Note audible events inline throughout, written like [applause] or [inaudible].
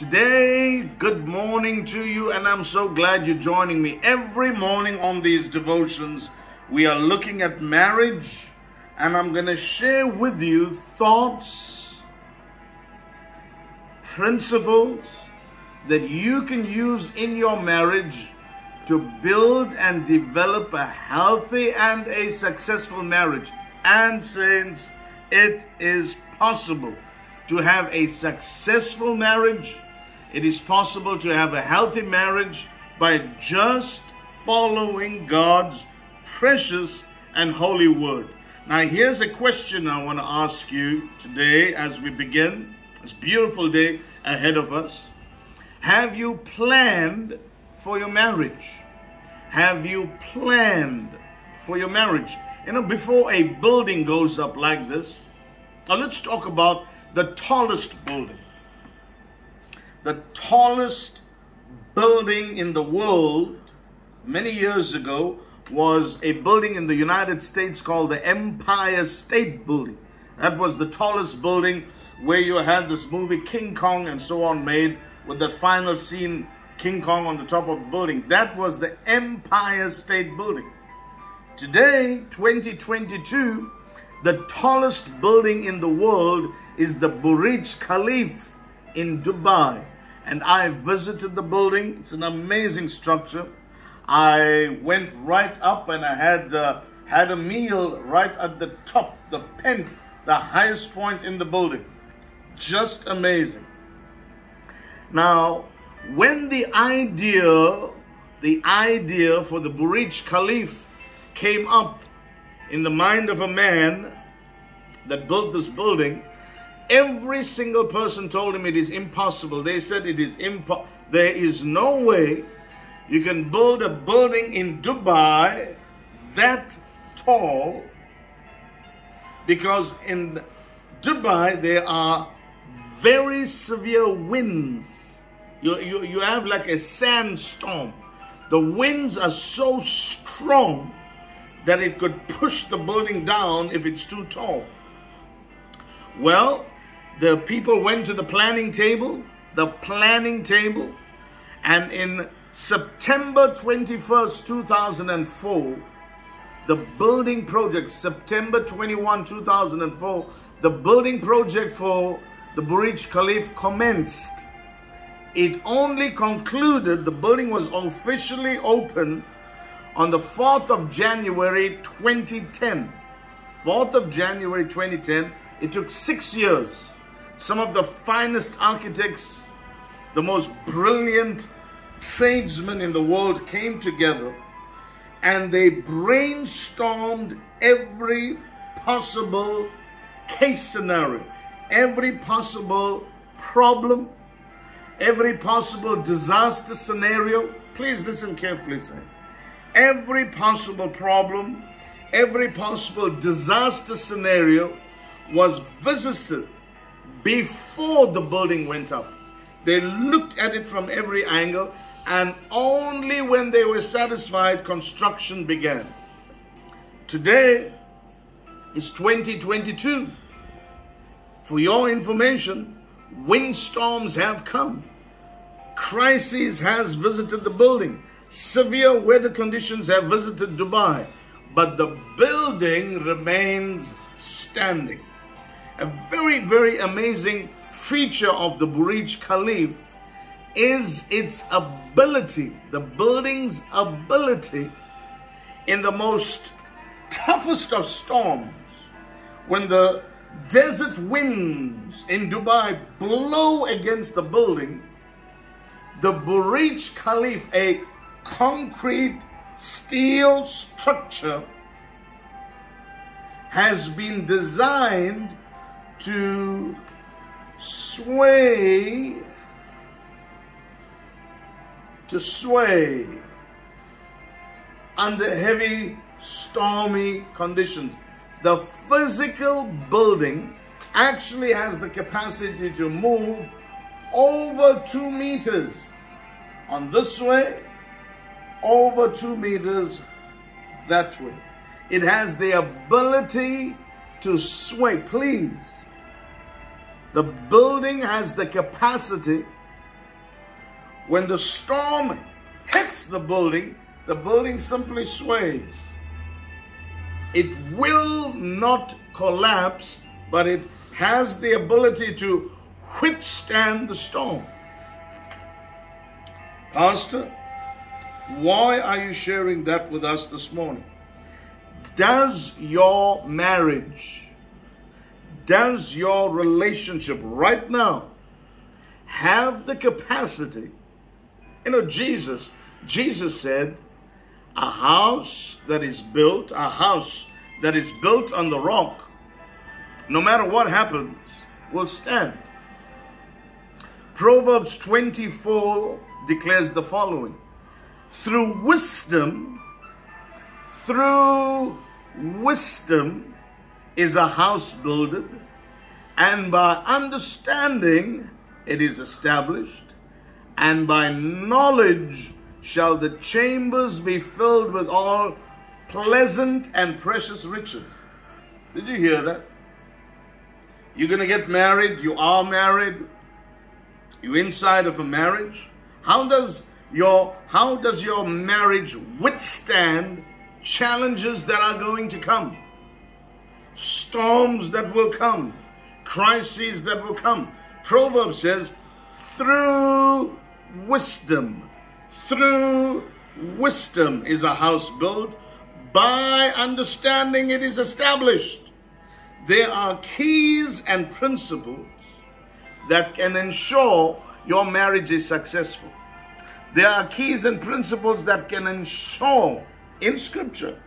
Today, good morning to you, and I'm so glad you're joining me. Every morning on these devotions, we are looking at marriage, and I'm going to share with you thoughts, principles that you can use in your marriage to build and develop a healthy and a successful marriage. And, saints, it is possible to have a successful marriage it is possible to have a healthy marriage by just following God's precious and holy word. Now, here's a question I want to ask you today as we begin this beautiful day ahead of us. Have you planned for your marriage? Have you planned for your marriage? You know, before a building goes up like this, now let's talk about the tallest building the tallest building in the world many years ago was a building in the United States called the Empire State Building. That was the tallest building where you had this movie King Kong and so on made with the final scene King Kong on the top of the building. That was the Empire State Building. Today, 2022, the tallest building in the world is the Burj Khalifa in Dubai and I visited the building. It's an amazing structure. I went right up and I had uh, had a meal right at the top, the pent, the highest point in the building. Just amazing. Now, when the idea, the idea for the Burj Khalifa came up in the mind of a man that built this building, Every single person told him it is impossible. They said it is impo- there is no way you can build a building in Dubai that tall because in Dubai there are very severe winds. You, you, you have like a sandstorm. The winds are so strong that it could push the building down if it's too tall. Well, the people went to the planning table, the planning table, and in September 21st, 2004, the building project, September 21, 2004, the building project for the Burj Khalifa commenced. It only concluded, the building was officially open on the 4th of January 2010. 4th of January 2010. It took six years some of the finest architects, the most brilliant tradesmen in the world came together and they brainstormed every possible case scenario, every possible problem, every possible disaster scenario. Please listen carefully, sir. Every possible problem, every possible disaster scenario was visited before the building went up. They looked at it from every angle and only when they were satisfied, construction began. Today is 2022. For your information, windstorms have come. Crises has visited the building. Severe weather conditions have visited Dubai. But the building remains standing a very, very amazing feature of the Burj Khalifa is its ability, the building's ability in the most toughest of storms, when the desert winds in Dubai blow against the building, the Burj Khalifa, a concrete steel structure, has been designed to sway, to sway under heavy stormy conditions. The physical building actually has the capacity to move over two meters on this way, over two meters that way. It has the ability to sway. Please the building has the capacity when the storm hits the building, the building simply sways. It will not collapse, but it has the ability to withstand the storm. Pastor, why are you sharing that with us this morning? Does your marriage, does your relationship right now have the capacity? You know, Jesus, Jesus said, a house that is built, a house that is built on the rock, no matter what happens, will stand. Proverbs 24 declares the following Through wisdom, through wisdom is a house builded, and by understanding it is established, and by knowledge shall the chambers be filled with all pleasant and precious riches. Did you hear that? You're going to get married, you are married, you inside of a marriage. How does your how does your marriage withstand challenges that are going to come? Storms that will come, crises that will come. Proverbs says, through wisdom through wisdom is a house built, by understanding it is established. There are keys and principles that can ensure your marriage is successful. There are keys and principles that can ensure in scripture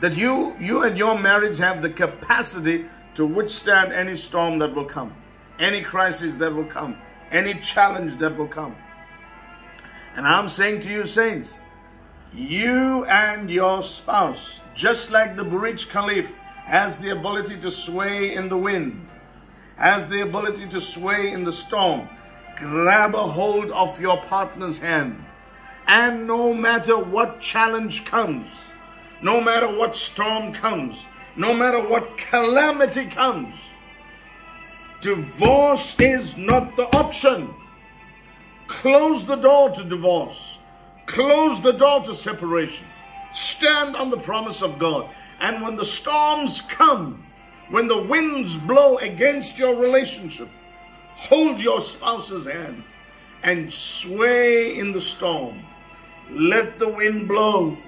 that you you and your marriage have the capacity to withstand any storm that will come, any crisis that will come, any challenge that will come. And I'm saying to you, saints, you and your spouse, just like the Burj Khalifa has the ability to sway in the wind, has the ability to sway in the storm, grab a hold of your partner's hand. And no matter what challenge comes, no matter what storm comes, no matter what calamity comes, divorce is not the option. Close the door to divorce. Close the door to separation. Stand on the promise of God. And when the storms come, when the winds blow against your relationship, hold your spouse's hand and sway in the storm. Let the wind blow.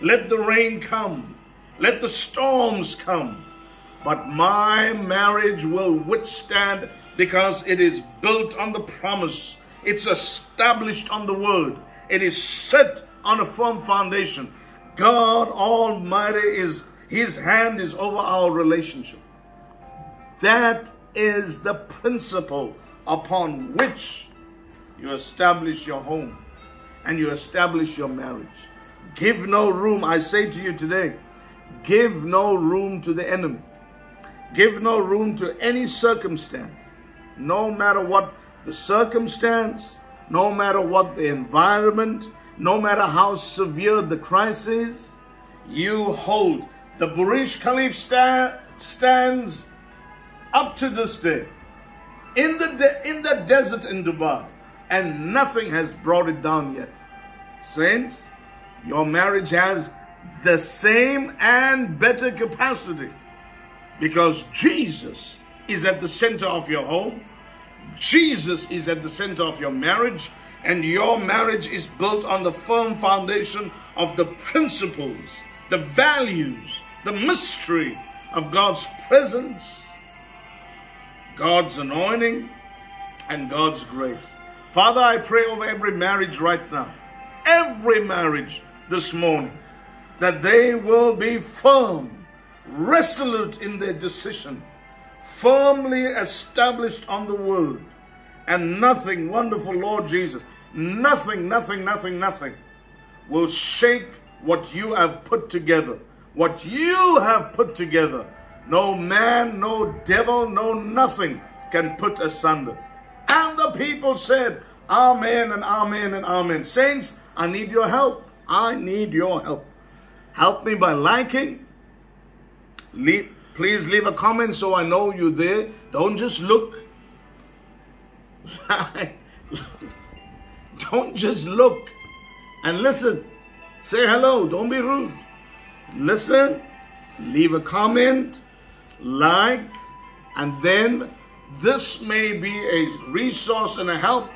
Let the rain come. Let the storms come. But my marriage will withstand because it is built on the promise it's established on the word. It is set on a firm foundation. God Almighty is, His hand is over our relationship. That is the principle upon which you establish your home and you establish your marriage. Give no room, I say to you today, give no room to the enemy. Give no room to any circumstance, no matter what the circumstance, no matter what the environment, no matter how severe the crisis, you hold. The Burj Khalifa sta stands up to this day in the, in the desert in Dubai, and nothing has brought it down yet. Saints, your marriage has the same and better capacity because Jesus is at the center of your home Jesus is at the center of your marriage, and your marriage is built on the firm foundation of the principles, the values, the mystery of God's presence, God's anointing, and God's grace. Father, I pray over every marriage right now, every marriage this morning, that they will be firm, resolute in their decision firmly established on the word. And nothing, wonderful Lord Jesus, nothing, nothing, nothing, nothing will shake what you have put together. What you have put together. No man, no devil, no nothing can put asunder. And the people said, Amen and Amen and Amen. Saints, I need your help. I need your help. Help me by liking, leave, Please leave a comment so I know you're there. Don't just look. [laughs] Don't just look and listen. Say hello. Don't be rude. Listen, leave a comment, like, and then this may be a resource and a help,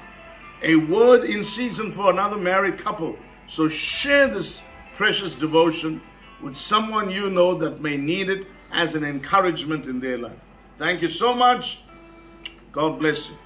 a word in season for another married couple. So share this precious devotion with someone you know that may need it as an encouragement in their life. Thank you so much. God bless you.